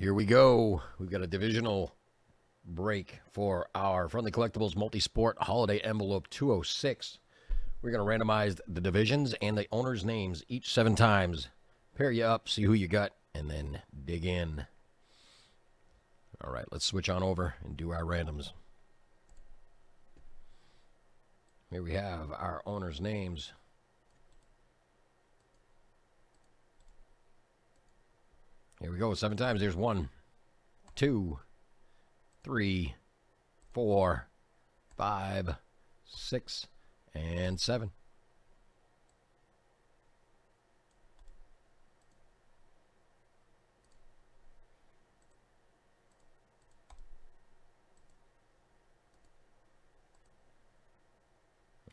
Here we go. We've got a divisional break for our Friendly Collectibles Multi-Sport Holiday Envelope 206. We're going to randomize the divisions and the owners' names each seven times. Pair you up, see who you got, and then dig in. All right, let's switch on over and do our randoms. Here we have our owners' names. Here we go, seven times. There's one, two, three, four, five, six, and seven.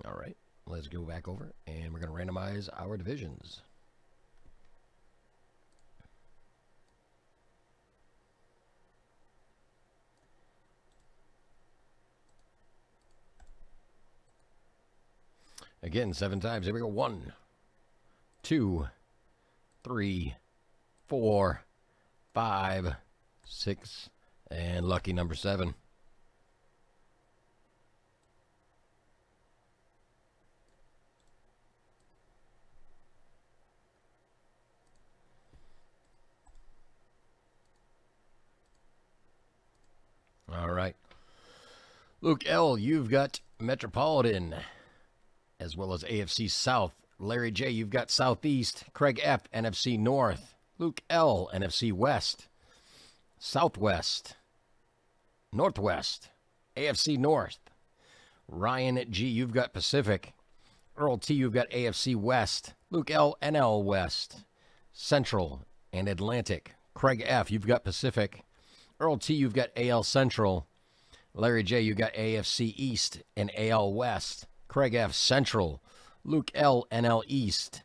All right, let's go back over and we're going to randomize our divisions. Again, seven times. Here we go. One, two, three, four, five, six, and lucky number seven. All right. Luke L., you've got Metropolitan as well as AFC South. Larry J., you've got Southeast. Craig F., NFC North. Luke L., NFC West. Southwest. Northwest. AFC North. Ryan G., you've got Pacific. Earl T., you've got AFC West. Luke L., NL West. Central and Atlantic. Craig F., you've got Pacific. Earl T., you've got AL Central. Larry J., you've got AFC East and AL West. Craig F. Central, Luke L. NL East,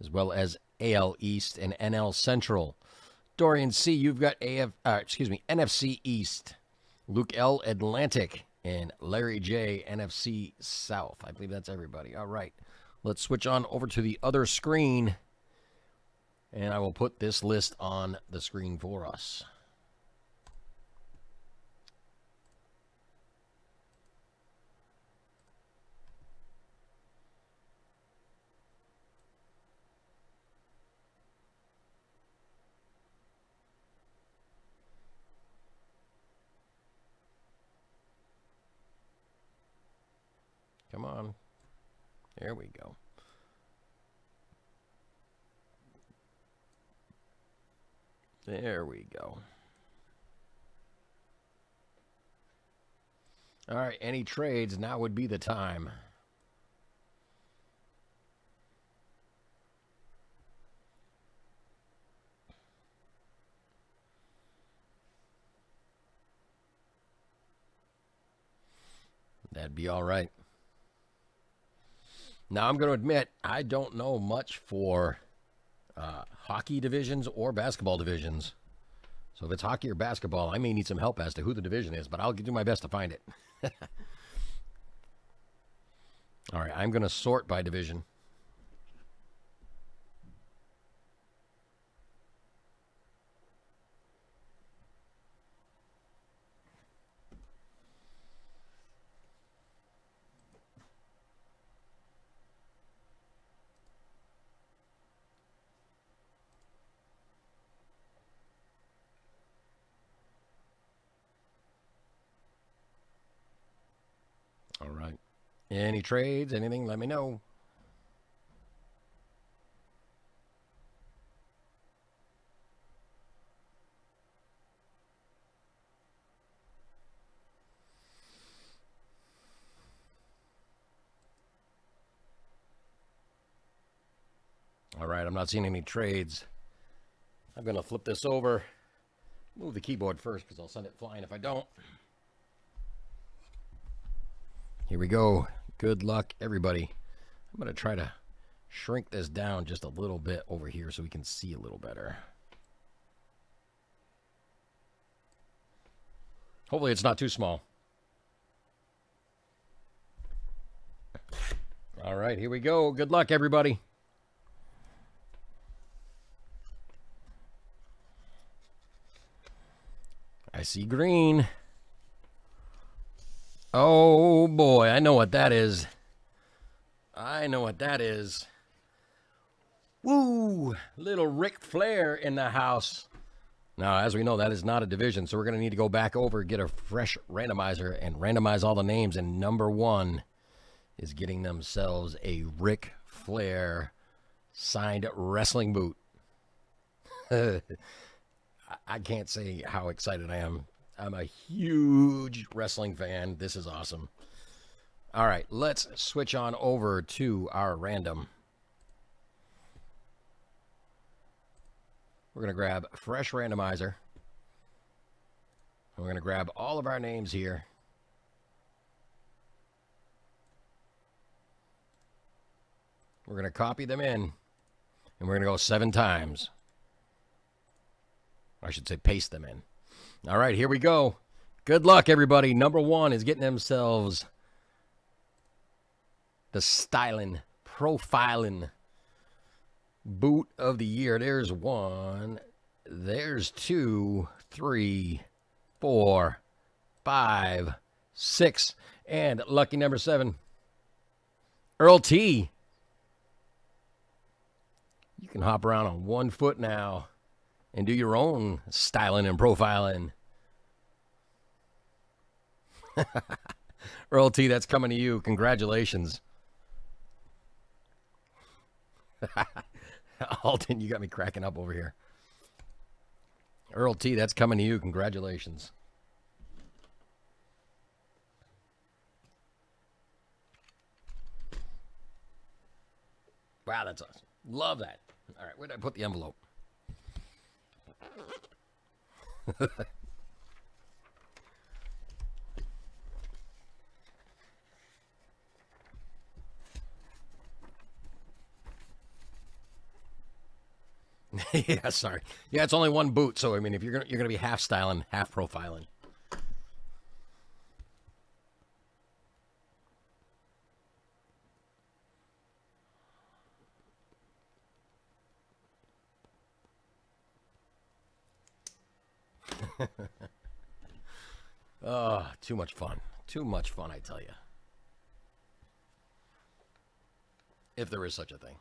as well as AL East and NL Central. Dorian C. You've got AF, uh, excuse me, NFC East, Luke L. Atlantic, and Larry J. NFC South. I believe that's everybody. All right, let's switch on over to the other screen, and I will put this list on the screen for us. Come on. There we go. There we go. All right, any trades, now would be the time. That'd be all right. Now, I'm going to admit, I don't know much for uh, hockey divisions or basketball divisions. So if it's hockey or basketball, I may need some help as to who the division is, but I'll do my best to find it. All right, I'm going to sort by division. All right. Any trades, anything, let me know. All right, I'm not seeing any trades. I'm going to flip this over. Move the keyboard first because I'll send it flying if I don't. Here we go. Good luck, everybody. I'm going to try to shrink this down just a little bit over here so we can see a little better. Hopefully it's not too small. All right, here we go. Good luck, everybody. I see green. Oh boy, I know what that is. I know what that is. Woo! Little Ric Flair in the house. Now, as we know, that is not a division, so we're going to need to go back over, get a fresh randomizer, and randomize all the names. And number one is getting themselves a Ric Flair signed wrestling boot. I can't say how excited I am. I'm a huge wrestling fan. This is awesome. All right, let's switch on over to our random. We're going to grab fresh randomizer. We're going to grab all of our names here. We're going to copy them in, and we're going to go seven times. I should say paste them in. All right, here we go. Good luck, everybody. Number one is getting themselves the styling, profiling boot of the year. There's one. There's two, three, four, five, six, and lucky number seven, Earl T. You can hop around on one foot now and do your own styling and profiling. Earl T, that's coming to you. Congratulations. Alton, you got me cracking up over here. Earl T, that's coming to you. Congratulations. Wow, that's awesome. Love that. All right, where did I put the envelope? yeah, sorry. Yeah, it's only one boot, so I mean, if you're gonna you're gonna be half styling, half profiling. Oh, too much fun. Too much fun, I tell you. If there is such a thing.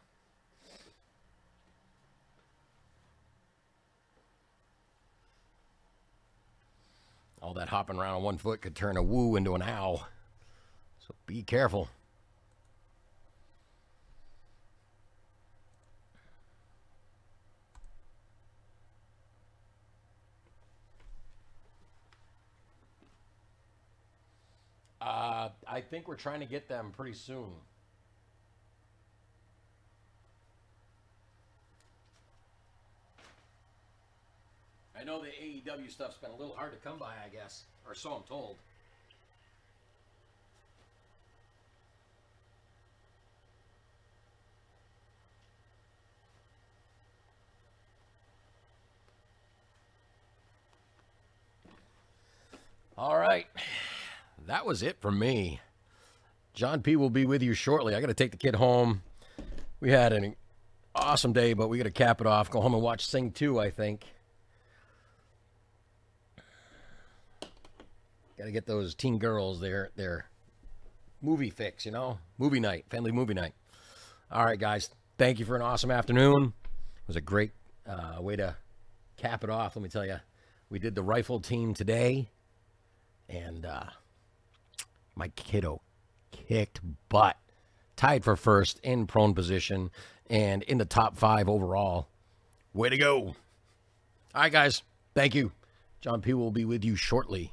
All that hopping around on one foot could turn a woo into an ow. So be careful. Uh, I think we're trying to get them pretty soon. I know the AEW stuff's been a little hard to come by, I guess, or so I'm told. All right. That was it for me. John P will be with you shortly. I got to take the kid home. We had an awesome day, but we got to cap it off. Go home and watch Sing 2, I think. Got to get those teen girls their their movie fix, you know, movie night, family movie night. All right, guys, thank you for an awesome afternoon. It was a great uh, way to cap it off. Let me tell you, we did the rifle team today, and uh, my kiddo kicked butt, tied for first in prone position, and in the top five overall. Way to go! All right, guys, thank you. John P will be with you shortly.